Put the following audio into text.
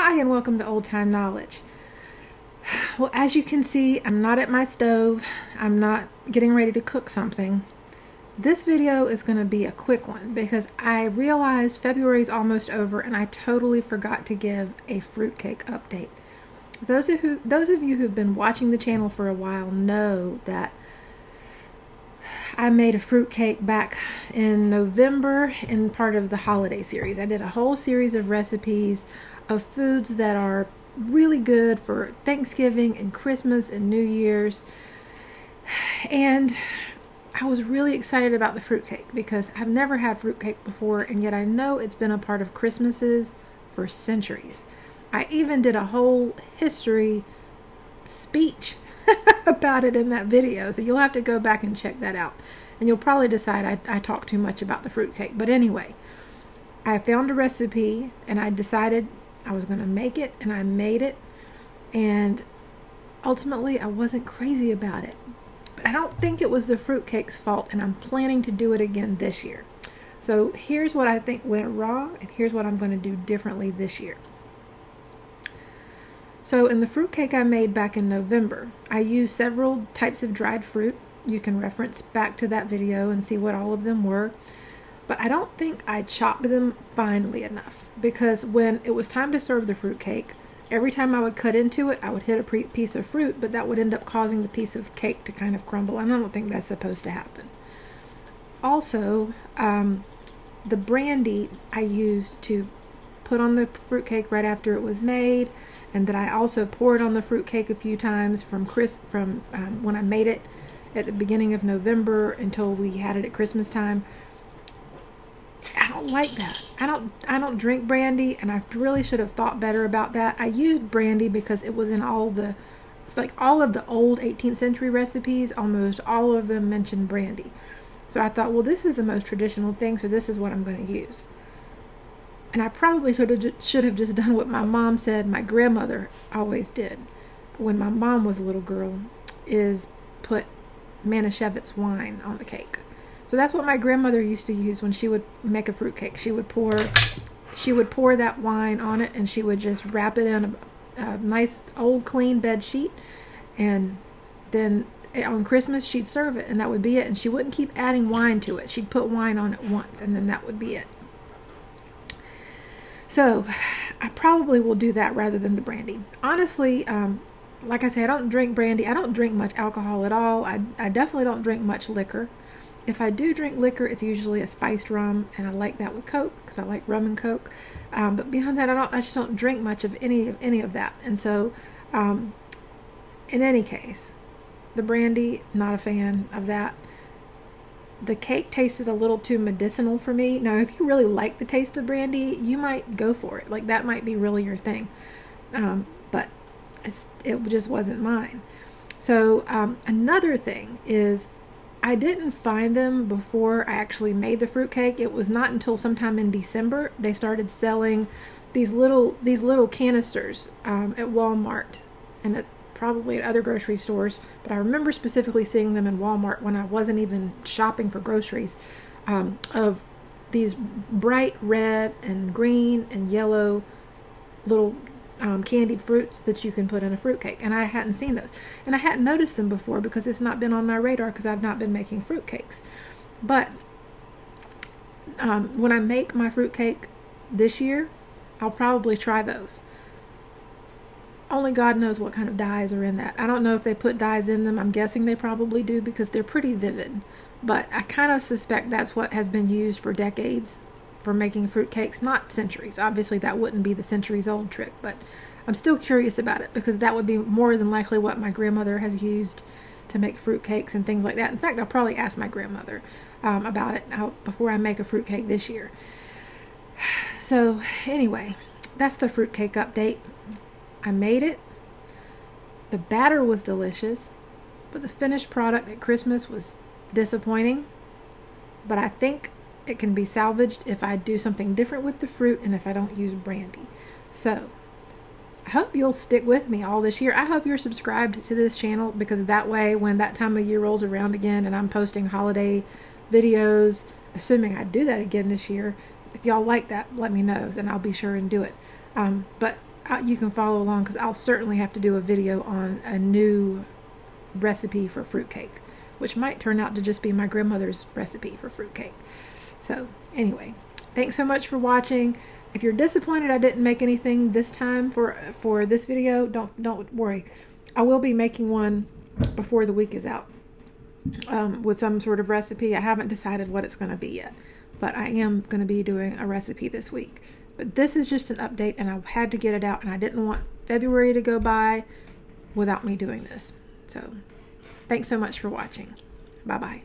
Hi, and welcome to Old Time Knowledge. Well, as you can see, I'm not at my stove. I'm not getting ready to cook something. This video is going to be a quick one because I realized February is almost over and I totally forgot to give a fruitcake update. Those of, who, those of you who've been watching the channel for a while know that I made a fruitcake back in November in part of the holiday series. I did a whole series of recipes of foods that are really good for Thanksgiving and Christmas and New Year's. And I was really excited about the fruitcake because I've never had fruitcake before, and yet I know it's been a part of Christmases for centuries. I even did a whole history speech about it in that video. So you'll have to go back and check that out. And you'll probably decide I, I talk too much about the fruitcake. But anyway, I found a recipe and I decided I was going to make it and I made it. And ultimately, I wasn't crazy about it. But I don't think it was the fruitcake's fault, and I'm planning to do it again this year. So here's what I think went wrong, and here's what I'm going to do differently this year. So in the fruitcake I made back in November, I used several types of dried fruit. You can reference back to that video and see what all of them were. But I don't think I chopped them finely enough because when it was time to serve the fruitcake, every time I would cut into it, I would hit a piece of fruit, but that would end up causing the piece of cake to kind of crumble, and I don't think that's supposed to happen. Also, um, the brandy I used to put on the fruitcake right after it was made and that I also poured on the fruitcake a few times from Chris from um, when I made it at the beginning of November until we had it at Christmas time. I don't like that. I don't I don't drink brandy and I really should have thought better about that. I used brandy because it was in all the it's like all of the old 18th century recipes, almost all of them mention brandy. So I thought, well, this is the most traditional thing, so this is what I'm going to use and I probably should have should have just done what my mom said my grandmother always did when my mom was a little girl is put Manischewitz wine on the cake. So that's what my grandmother used to use when she would make a fruit cake. She would pour she would pour that wine on it and she would just wrap it in a, a nice old clean bed sheet and then on Christmas she'd serve it and that would be it and she wouldn't keep adding wine to it. She'd put wine on it once and then that would be it. So I probably will do that rather than the brandy. Honestly, um, like I said, I don't drink brandy. I don't drink much alcohol at all. I, I definitely don't drink much liquor. If I do drink liquor, it's usually a spiced rum, and I like that with Coke because I like rum and Coke. Um, but beyond that, I don't. I just don't drink much of any of any of that. And so, um, in any case, the brandy, not a fan of that the cake tasted a little too medicinal for me. Now, if you really like the taste of brandy, you might go for it. Like that might be really your thing. Um, but it just wasn't mine. So um, another thing is I didn't find them before I actually made the fruitcake. It was not until sometime in December they started selling these little these little canisters um, at Walmart, and it, probably at other grocery stores, but I remember specifically seeing them in Walmart when I wasn't even shopping for groceries um, of these bright red and green and yellow little um, candied fruits that you can put in a fruitcake. And I hadn't seen those. And I hadn't noticed them before because it's not been on my radar because I've not been making fruitcakes. But um, when I make my fruitcake this year, I'll probably try those only God knows what kind of dyes are in that. I don't know if they put dyes in them. I'm guessing they probably do because they're pretty vivid. But I kind of suspect that's what has been used for decades for making fruitcakes, not centuries. Obviously, that wouldn't be the centuries old trick, but I'm still curious about it because that would be more than likely what my grandmother has used to make fruitcakes and things like that. In fact, I'll probably ask my grandmother um, about it now before I make a fruitcake this year. So, anyway, that's the fruitcake update. I made it. The batter was delicious, but the finished product at Christmas was disappointing. But I think it can be salvaged if I do something different with the fruit and if I don't use brandy. So, I hope you'll stick with me all this year. I hope you're subscribed to this channel because that way, when that time of year rolls around again and I'm posting holiday videos, assuming I do that again this year, if y'all like that, let me know and I'll be sure and do it. Um, but uh, you can follow along because I'll certainly have to do a video on a new recipe for fruitcake, which might turn out to just be my grandmother's recipe for fruitcake. So, anyway, thanks so much for watching. If you're disappointed I didn't make anything this time for for this video, don't don't worry. I will be making one before the week is out um, with some sort of recipe. I haven't decided what it's going to be yet, but I am going to be doing a recipe this week. But this is just an update, and I had to get it out, and I didn't want February to go by without me doing this. So, thanks so much for watching. Bye bye.